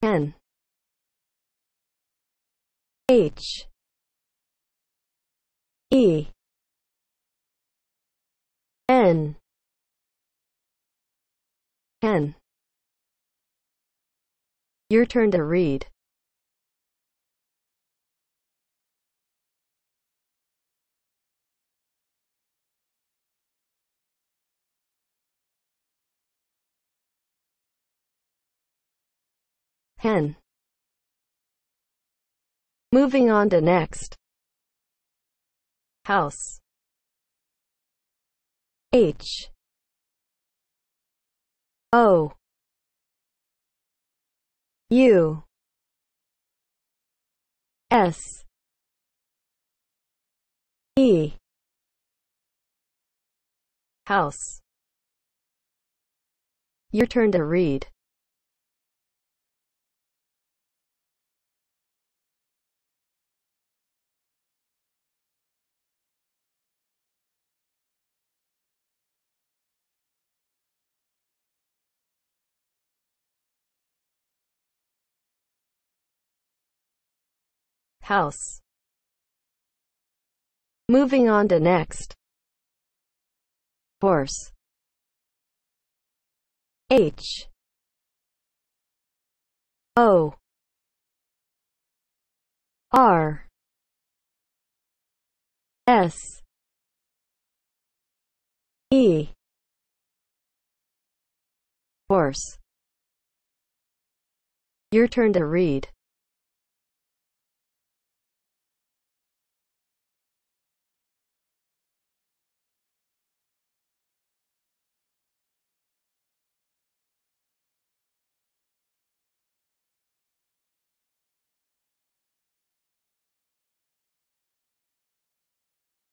N. H. E. N. N. Your turn to read. Hen. Moving on to next. House. H. O. U. S. E. House. Your turn to read. House. Moving on to next. Horse. H. O. R. S. E. Horse. Your turn to read.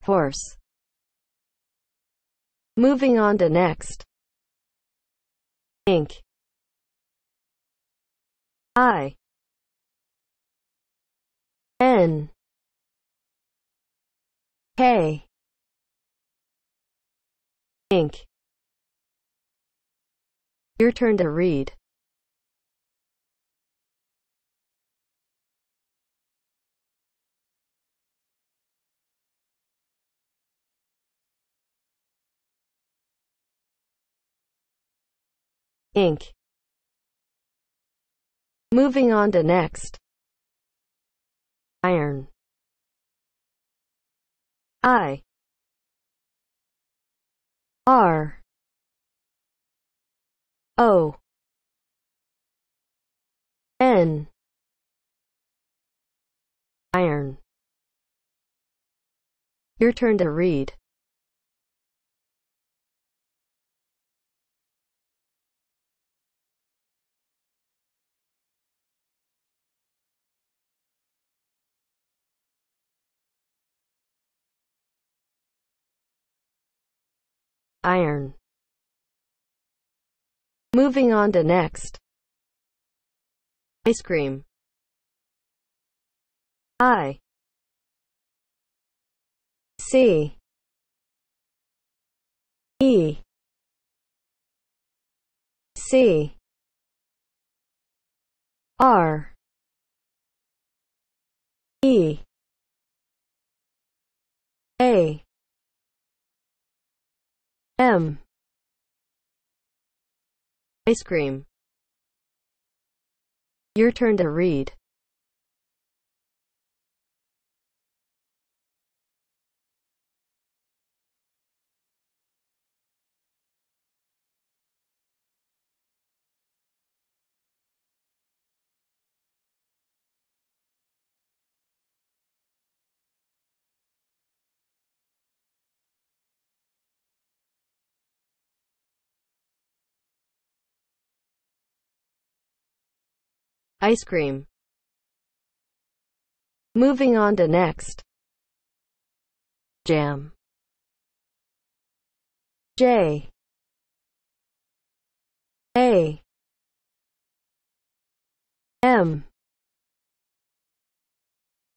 Horse. Moving on to next. Ink. I. N. K. Ink. Your turn to read. Ink. Moving on to next. Iron. I. R. O. N. Iron. Your turn to read. Iron. Moving on to next. Ice cream. I. C. E. C. R. E. A. M. Ice cream. Your turn to read. Ice cream. Moving on to next. Jam. J. A. M.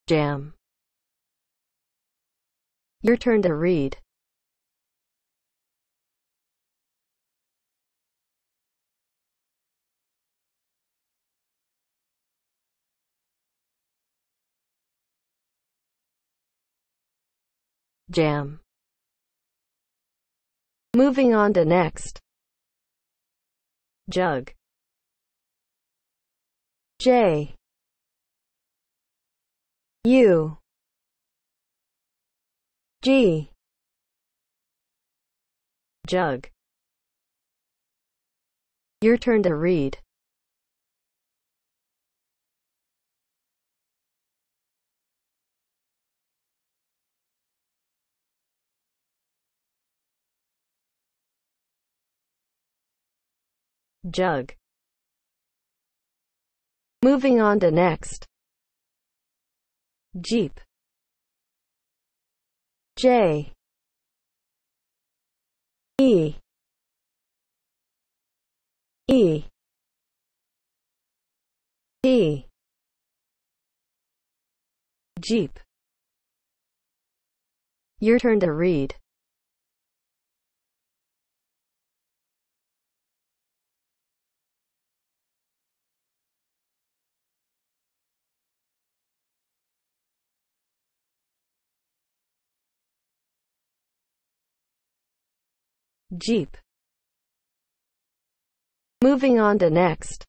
Jam. Your turn to read. Jam. Moving on to next. Jug. J. U. G. Jug. Your turn to read. Jug. Moving on to next. Jeep. J. E. E. P. Jeep. Your turn to read. Jeep. Moving on to next.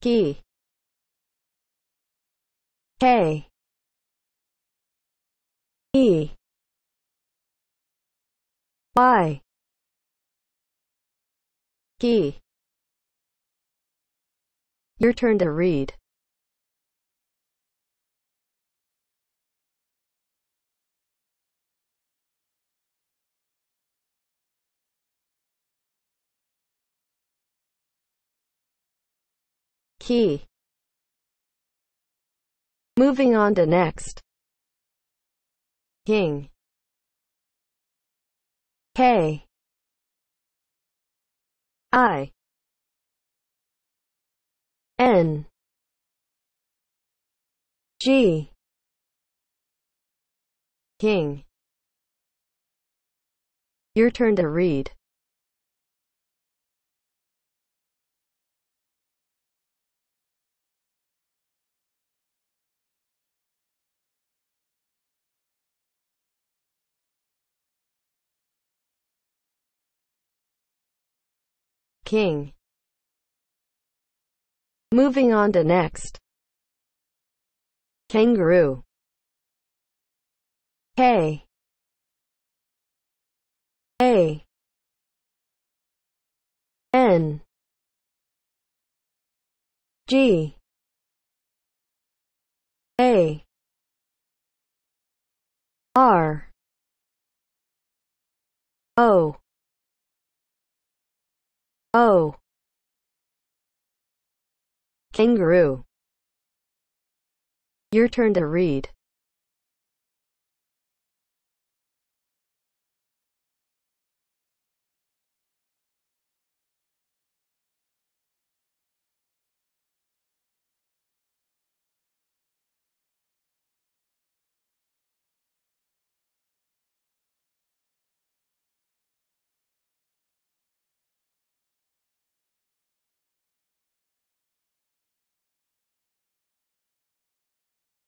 Key. K. E. Y. Key. Your turn to read. Key. Moving on to next. King. K. I. N. G. King. Your turn to read. King. Moving on to next. Kangaroo. K. A. N. G. A. R. O. O. Kangaroo. Your turn to read.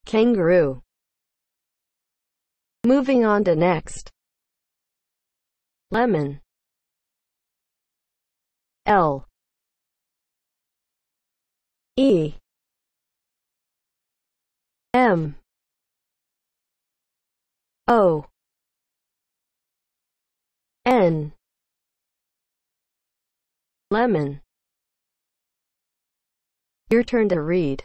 Kangaroo. Moving on to next. Lemon. L. E. M. O. N. Lemon. Your turn to read.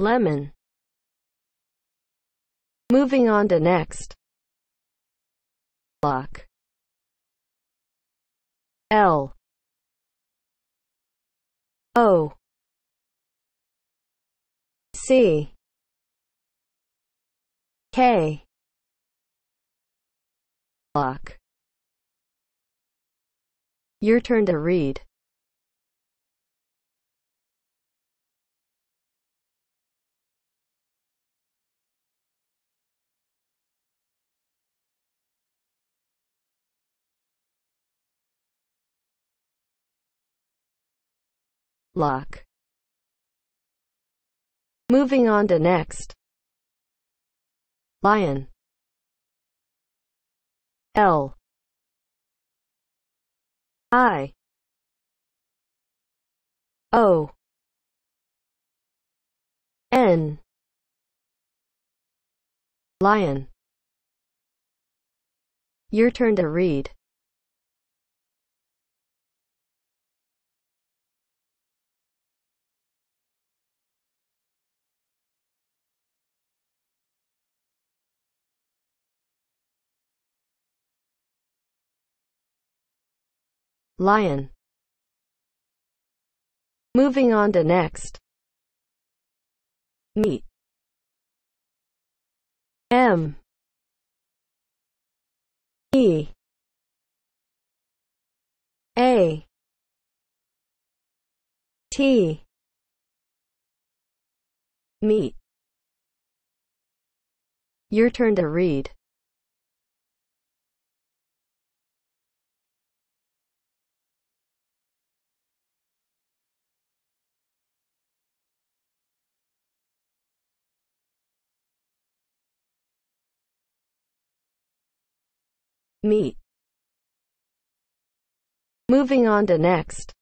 Lemon. Moving on to next. Lock. L. O. C. K. Lock. Your turn to read. Lock. Moving on to next. Lion. L. I. O. N. Lion. Your turn to read. Lion. Moving on to next. Meat. M. E. A. T. Meat. Your turn to read. Meat. Moving on to next.